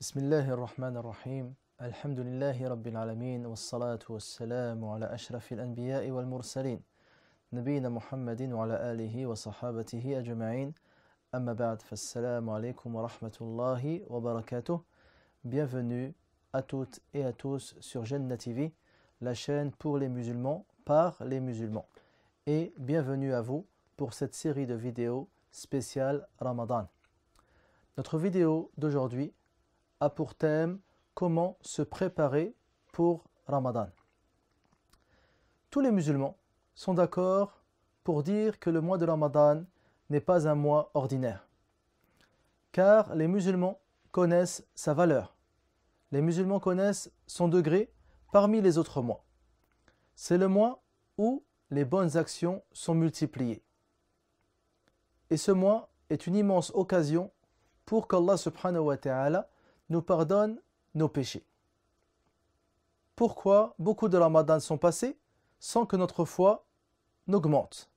بسم الله الرحمن الرحيم الحمد لله رب العالمين والصلاة والسلام على أشرف الأنبياء والمرسلين نبينا محمد وعلى آله وصحابته أجمعين أما بعد فالسلام عليكم ورحمة الله وبركاته Bienvenue à toutes et à tous sur Jannah TV, la chaîne pour les musulmans par les musulmans. Et bienvenue à vous pour cette série de vidéos spéciales Ramadan. Notre vidéo d'aujourd'hui a pour thème comment se préparer pour Ramadan. Tous les musulmans sont d'accord pour dire que le mois de Ramadan n'est pas un mois ordinaire. Car les musulmans connaissent sa valeur. Les musulmans connaissent son degré parmi les autres mois. C'est le mois où les bonnes actions sont multipliées. Et ce mois est une immense occasion pour qu'Allah subhanahu wa ta'ala nous pardonne nos péchés. Pourquoi beaucoup de Ramadan sont passés sans que notre foi n'augmente?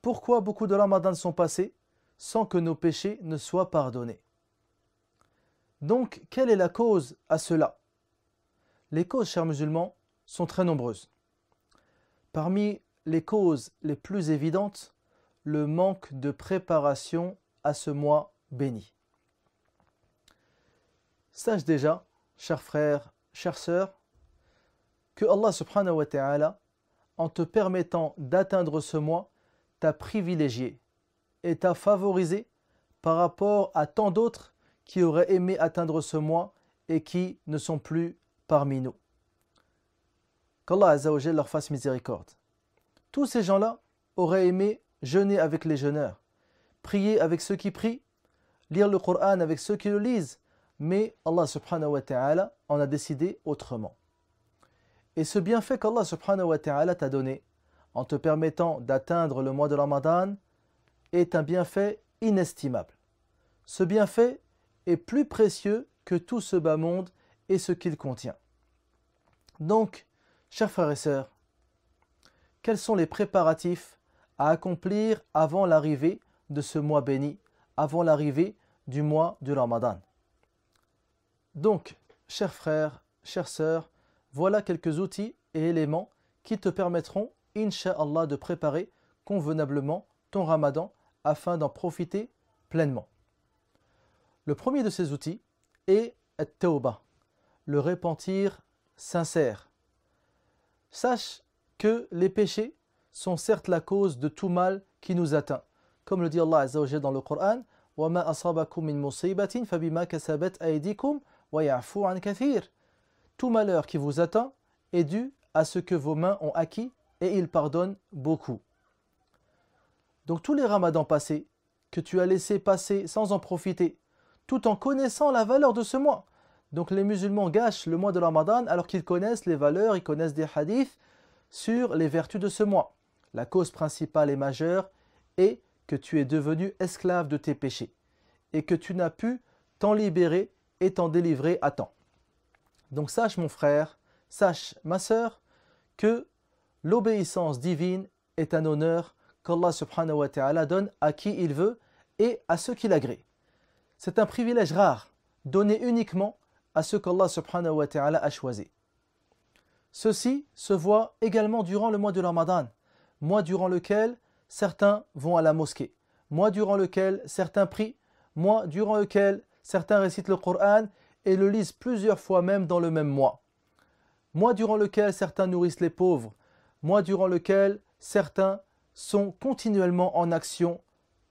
Pourquoi beaucoup de Ramadan sont passés sans que nos péchés ne soient pardonnés? Donc, quelle est la cause à cela? Les causes, chers musulmans, sont très nombreuses. Parmi les causes les plus évidentes, le manque de préparation à ce mois béni. Sache déjà, chers frères, chères sœurs, que Allah subhanahu wa ta'ala, en te permettant d'atteindre ce mois, t'a privilégié et t'a favorisé par rapport à tant d'autres qui auraient aimé atteindre ce mois et qui ne sont plus parmi nous. Qu'Allah Azzawajal leur fasse miséricorde. Tous ces gens-là auraient aimé jeûner avec les jeûneurs, prier avec ceux qui prient, lire le Coran avec ceux qui le lisent, mais Allah subhanahu wa ta'ala en a décidé autrement. Et ce bienfait qu'Allah subhanahu wa ta'ala t'a donné en te permettant d'atteindre le mois de Ramadan est un bienfait inestimable. Ce bienfait est plus précieux que tout ce bas monde et ce qu'il contient. Donc, chers frères et sœurs, quels sont les préparatifs à accomplir avant l'arrivée de ce mois béni, avant l'arrivée du mois du Ramadan? Donc, chers frères, chères sœurs, voilà quelques outils et éléments qui te permettront, Inch'Allah, de préparer convenablement ton ramadan afin d'en profiter pleinement. Le premier de ces outils est Tawbah, le repentir sincère. Sache que les péchés sont certes la cause de tout mal qui nous atteint. Comme le dit Allah Azza dans le Coran, وَمَا أَصَابَكُم مِّن مُّصِيبَةٍ فَبِمَا كَسَبَتْ أَيْدِيكُمْ وَيَعْفُو عَن كَثِيرٍ tout malheur qui vous atteint est dû à ce que vos mains ont acquis et il pardonne beaucoup. Donc tous les ramadans passés que tu as laissé passer sans en profiter, tout en connaissant la valeur de ce mois. Donc les musulmans gâchent le mois de ramadan alors qu'ils connaissent les valeurs, ils connaissent des hadiths sur les vertus de ce mois. La cause principale et majeure est que tu es devenu esclave de tes péchés et que tu n'as pu t'en libérer et t'en délivrer à temps. Donc sache mon frère, sache ma sœur, que l'obéissance divine est un honneur qu'Allah subhanahu wa ta'ala donne à qui il veut et à ceux qu'il agrée. C'est un privilège rare, donné uniquement à ceux qu'Allah subhanahu wa ta'ala a choisi. Ceci se voit également durant le mois de Ramadan, mois durant lequel certains vont à la mosquée, mois durant lequel certains prient, mois durant lequel certains récitent le Coran et le lisent plusieurs fois même dans le même mois. Mois durant lequel certains nourrissent les pauvres, mois durant lequel certains sont continuellement en action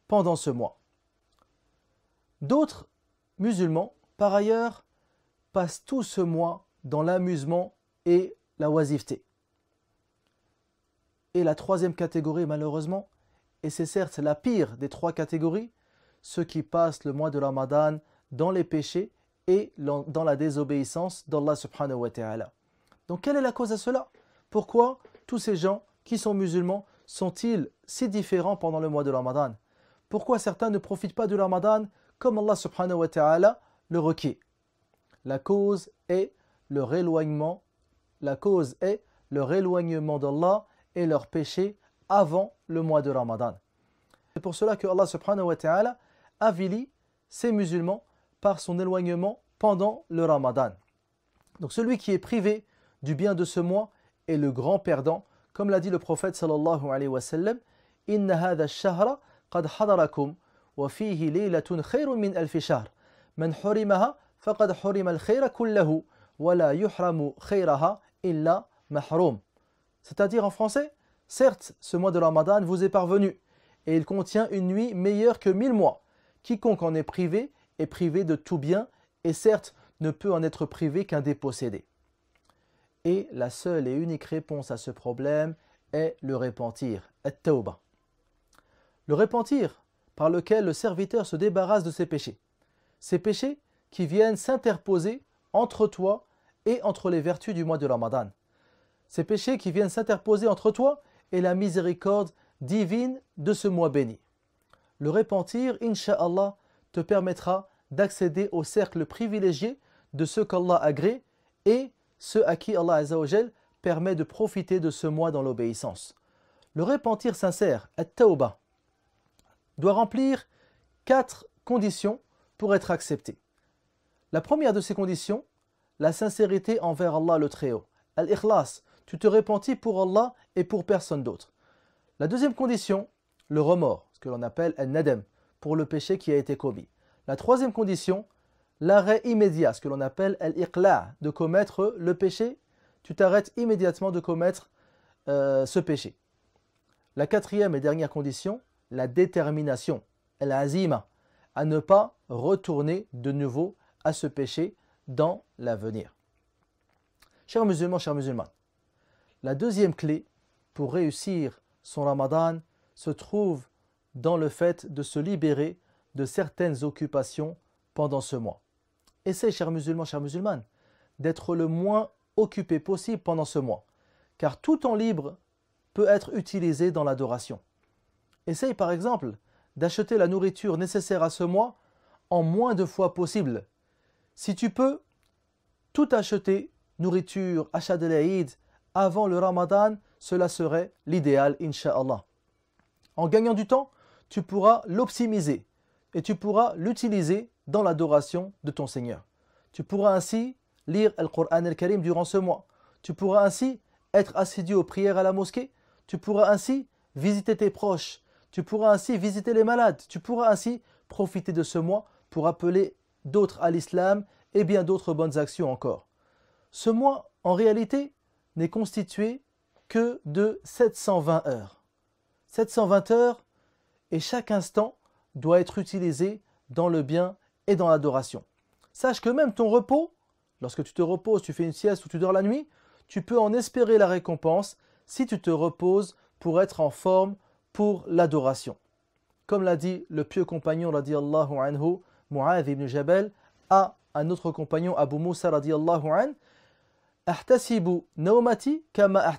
pendant ce mois. D'autres musulmans, par ailleurs, passent tout ce mois dans l'amusement et la oisiveté. Et la troisième catégorie, malheureusement, et c'est certes la pire des trois catégories, ceux qui passent le mois de Ramadan dans les péchés et dans la désobéissance d'Allah subhanahu wa ta'ala. Donc quelle est la cause à cela? Pourquoi tous ces gens qui sont musulmans sont-ils si différents pendant le mois de Ramadan? Pourquoi certains ne profitent pas du Ramadan comme Allah subhanahu wa ta'ala le requiert? La cause est leur éloignement, la cause est leur éloignement d'Allah et leur péché avant le mois de Ramadan. C'est pour cela que Allah subhanahu wa ta'ala avilit ces musulmans par son éloignement pendant le ramadan. Donc celui qui est privé du bien de ce mois est le grand perdant, comme l'a dit le prophète sallallahu alayhi wa sallam, Inna hadha shahra qad wa fihi laylatun min shahr. Man hurimaha faqad hurima al-khayra kullahu wa la yuhramu khayraha illa mahrum. C'est-à-dire en français, certes, ce mois de Ramadan vous est parvenu et il contient une nuit meilleure que mille mois. Quiconque en est privé privé de tout bien et certes ne peut en être privé qu'un dépossédé. Et la seule et unique réponse à ce problème est le repentir, at-tawbah. Le repentir par lequel le serviteur se débarrasse de ses péchés. Ces péchés qui viennent s'interposer entre toi et entre les vertus du mois de Ramadan. Ces péchés qui viennent s'interposer entre toi et la miséricorde divine de ce mois béni. Le repentir, Inch'Allah, te permettra d'accéder au cercle privilégié de ceux qu'Allah agrée et ceux à qui Allah Azzawajal permet de profiter de ce mois dans l'obéissance. Le repentir sincère, at-tawbah, doit remplir quatre conditions pour être accepté. La première de ces conditions, la sincérité envers Allah le Très-Haut. Al-Ikhlas, tu te repentis pour Allah et pour personne d'autre. La deuxième condition, le remords, ce que l'on appelle al-nadam, pour le péché qui a été commis. La troisième condition, l'arrêt immédiat, ce que l'on appelle al-iqla, de commettre le péché, tu t'arrêtes immédiatement de commettre euh, ce péché. La quatrième et dernière condition, la détermination, al-azima, à ne pas retourner de nouveau à ce péché dans l'avenir. Chers musulmans, chers musulmans, la deuxième clé pour réussir son ramadan se trouve dans le fait de se libérer de certaines occupations pendant ce mois. Essaye, chers musulmans, chers musulmanes, d'être le moins occupé possible pendant ce mois, car tout temps libre peut être utilisé dans l'adoration. Essaye par exemple d'acheter la nourriture nécessaire à ce mois en moins de fois possible. Si tu peux, tout acheter, nourriture, achat de avant le Ramadan, cela serait l'idéal, inshallah. En gagnant du temps, tu pourras l'optimiser et tu pourras l'utiliser dans l'adoration de ton Seigneur. Tu pourras ainsi lire le Coran al-Karim durant ce mois. Tu pourras ainsi être assidu aux prières à la mosquée. Tu pourras ainsi visiter tes proches. Tu pourras ainsi visiter les malades. Tu pourras ainsi profiter de ce mois pour appeler d'autres à l'islam et bien d'autres bonnes actions encore. Ce mois, en réalité, n'est constitué que de 720 heures. 720 heures et chaque instant doit être utilisé dans le bien et dans l'adoration. Sache que même ton repos, lorsque tu te reposes, tu fais une sieste ou tu dors la nuit, tu peux en espérer la récompense si tu te reposes pour être en forme pour l'adoration. Comme l'a dit le pieux compagnon radiallahu anhu, Mu'adh ibn Jabal, à un autre compagnon, Abu Musa radiallahu anhu, naumati kama.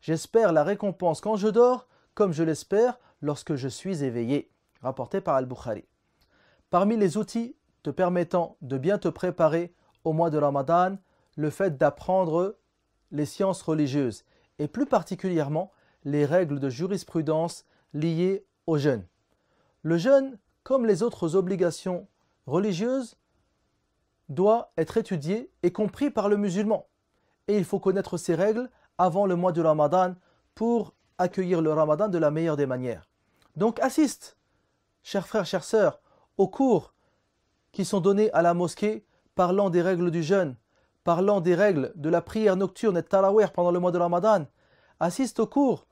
J'espère la récompense quand je dors, comme je l'espère lorsque je suis éveillé. Rapporté par Al-Bukhari. Parmi les outils te permettant de bien te préparer au mois de Ramadan, le fait d'apprendre les sciences religieuses et plus particulièrement les règles de jurisprudence liées au jeûne. Le jeûne, comme les autres obligations religieuses, doit être étudié et compris par le musulman. Et il faut connaître ces règles avant le mois de Ramadan pour accueillir le Ramadan de la meilleure des manières. Donc assiste, chers frères, chères sœurs, aux cours qui sont donnés à la mosquée parlant des règles du jeûne, parlant des règles de la prière nocturne et tarawih pendant le mois de Ramadan. Assiste aux cours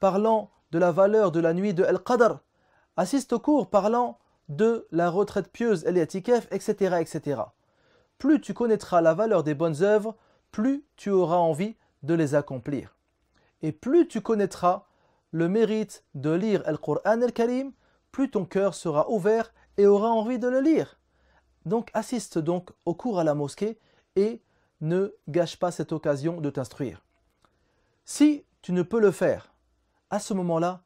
parlant de la valeur de la nuit de Al-Qadr. Assiste aux cours parlant de la retraite pieuse, el etc., etc. Plus tu connaîtras la valeur des bonnes œuvres, plus tu auras envie de les accomplir. Et plus tu connaîtras le mérite de lire le Coran al-Karim, plus ton cœur sera ouvert et aura envie de le lire. Donc assiste donc au cours à la mosquée et ne gâche pas cette occasion de t'instruire. Si tu ne peux le faire, à ce moment-là,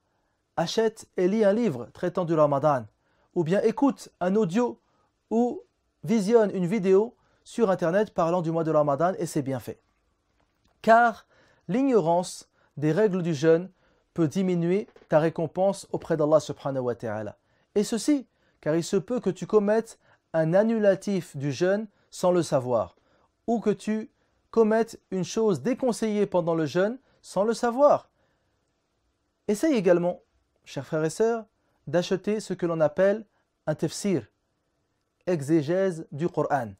achète et lis un livre traitant du Ramadan, ou bien écoute un audio ou visionne une vidéo sur Internet parlant du mois de Ramadan et c'est bien fait. Car l'ignorance des règles du jeûne diminuer ta récompense auprès d'Allah subhanahu wa ta'ala. Et ceci, car il se peut que tu commettes un annulatif du jeûne sans le savoir, ou que tu commettes une chose déconseillée pendant le jeûne sans le savoir. Essaye également, chers frères et sœurs, d'acheter ce que l'on appelle un tafsir, exégèse du Coran,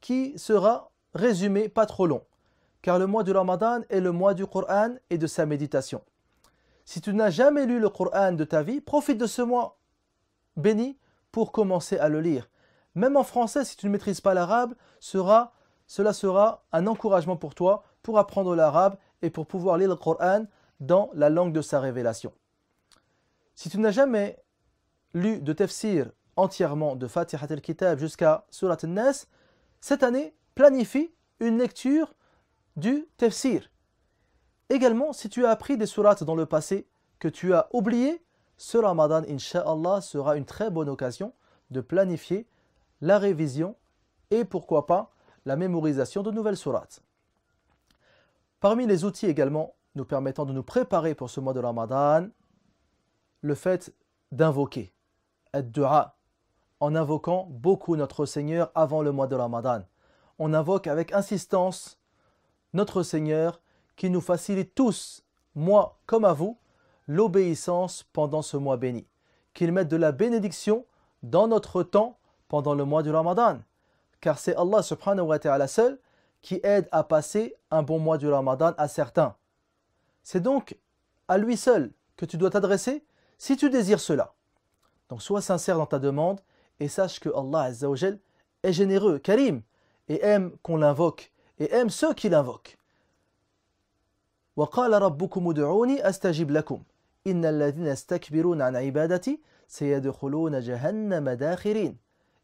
qui sera résumé pas trop long, car le mois du Ramadan est le mois du Coran et de sa méditation. Si tu n'as jamais lu le Coran de ta vie, profite de ce mois béni pour commencer à le lire. Même en français, si tu ne maîtrises pas l'arabe, cela sera un encouragement pour toi pour apprendre l'arabe et pour pouvoir lire le Coran dans la langue de sa révélation. Si tu n'as jamais lu de tafsir entièrement de Fatihat al-Kitab jusqu'à Surat al-Nas, cette année, planifie une lecture du tafsir. Également, si tu as appris des sourates dans le passé que tu as oublié, ce Ramadan, Inch'Allah, sera une très bonne occasion de planifier la révision et pourquoi pas la mémorisation de nouvelles sourates. Parmi les outils également nous permettant de nous préparer pour ce mois de Ramadan, le fait d'invoquer, ad-du'a, en invoquant beaucoup notre Seigneur avant le mois de Ramadan. On invoque avec insistance notre Seigneur qui nous facilite tous, moi comme à vous, l'obéissance pendant ce mois béni. Qu'il mette de la bénédiction dans notre temps pendant le mois du Ramadan. Car c'est Allah subhanahu wa ta'ala seul qui aide à passer un bon mois du Ramadan à certains. C'est donc à lui seul que tu dois t'adresser si tu désires cela. Donc sois sincère dans ta demande et sache que Allah est généreux, Karim, et aime qu'on l'invoque, et aime ceux qui l'invoquent. وقال ربكم ادعوني استجب لكم ان الذين يستكبرون عن عبادتي سيدخلون جهنم داخرين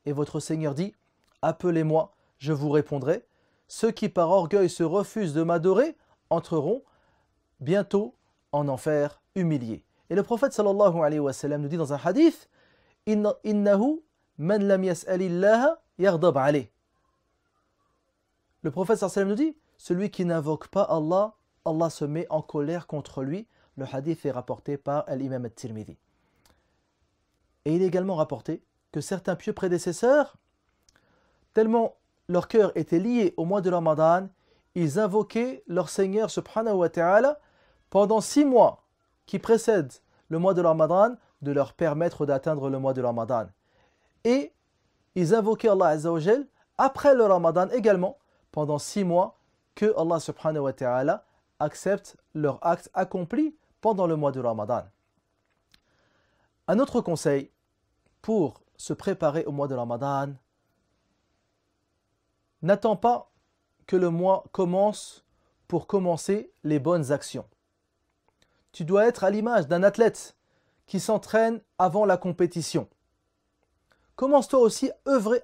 Et votre Seigneur dit Appelez-moi, je vous répondrai. Ceux qui par orgueil se refusent de m'adorer entreront bientôt en enfer humiliés. Et le prophète sallallahu alayhi wa sallam nous dit dans un hadith Innahu man lam yas'alillaha yaghdab alayh. Le prophète sallam nous dit Celui qui n'invoque pas Allah, Allah se met en colère contre lui. Le hadith est rapporté par l'imam al-Tirmidhi. Et il est également rapporté que certains pieux prédécesseurs, tellement leur cœur était lié au mois de Ramadan, ils invoquaient leur Seigneur subhanahu wa ta'ala pendant six mois qui précèdent le mois de Ramadan de leur permettre d'atteindre le mois de Ramadan. Et ils invoquaient Allah après le Ramadan également pendant six mois que Allah subhanahu wa ta'ala acceptent leur acte accompli pendant le mois de Ramadan. Un autre conseil pour se préparer au mois de Ramadan, n'attends pas que le mois commence pour commencer les bonnes actions. Tu dois être à l'image d'un athlète qui s'entraîne avant la compétition. Commence-toi aussi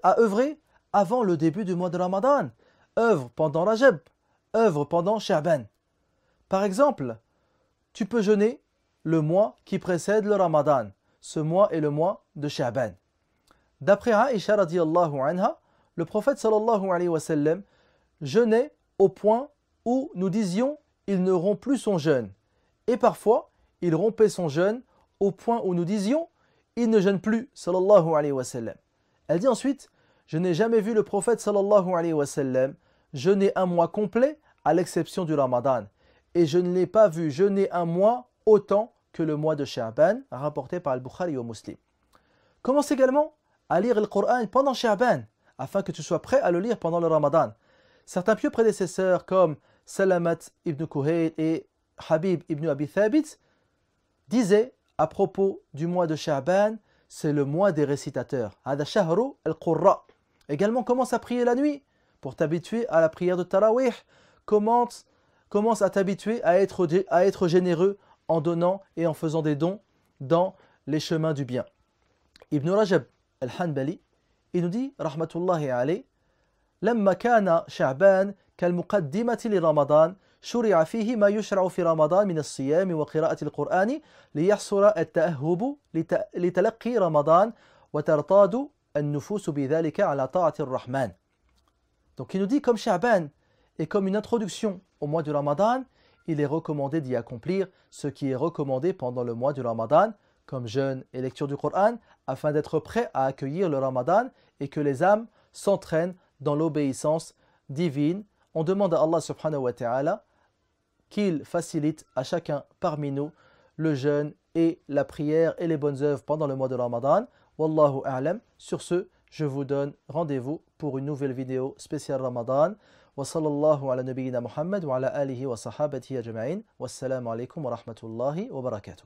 à œuvrer avant le début du mois de Ramadan. Œuvre pendant Rajab, œuvre pendant Sherban. Par exemple, tu peux jeûner le mois qui précède le Ramadan. Ce mois est le mois de Sha'ban. D'après Aisha radiallahu anha, le prophète sallallahu alayhi wa sallam jeûnait au point où nous disions il ne rompt plus son jeûne. Et parfois, il rompait son jeûne au point où nous disions il ne jeûne plus sallallahu alayhi wa sallam. Elle dit ensuite je n'ai jamais vu le prophète sallallahu alayhi wa sallam jeûner un mois complet à l'exception du Ramadan et je ne l'ai pas vu jeûner un mois autant que le mois de Sha'ban, rapporté par Al-Bukhari au Muslim. Commence également à lire le Coran pendant Sha'ban, afin que tu sois prêt à le lire pendant le Ramadan. Certains pieux prédécesseurs comme Salamat ibn Kuhayl et Habib ibn Abi Thabit disaient à propos du mois de Sha'ban, c'est le mois des récitateurs. Hada shahru al-Qurra. Également, commence à prier la nuit pour t'habituer à la prière de Tarawih. Commence commence à t'habituer à être, à être généreux en donnant et en faisant des dons dans les chemins du bien. Ibn Rajab al-Hanbali, il nous dit, rahmatullahi alayh, لما كان شعبان كالمقدمة لرمضان شرع فيه ما يشرع في رمضان من الصيام وقراءة القرآن ليحصل التأهب لتلقي رمضان وترتاد النفوس بذلك على طاعة الرحمن. donc il nous dit comme Sha'ban et comme une introduction au mois du Ramadan, il est recommandé d'y accomplir ce qui est recommandé pendant le mois du Ramadan, comme jeûne et lecture du Coran, afin d'être prêt à accueillir le Ramadan et que les âmes s'entraînent dans l'obéissance divine. On demande à Allah subhanahu wa ta'ala qu'il facilite à chacun parmi nous le jeûne et la prière et les bonnes œuvres pendant le mois de Ramadan. Wallahu a'lam. Sur ce, je vous donne rendez-vous pour une nouvelle vidéo spéciale Ramadan. Wa sallallahu ala nabiyyina Muhammad wa ala alihi wa sahabatihi ajma'in. Wassalamu alaikum wa rahmatullahi wa barakatuh.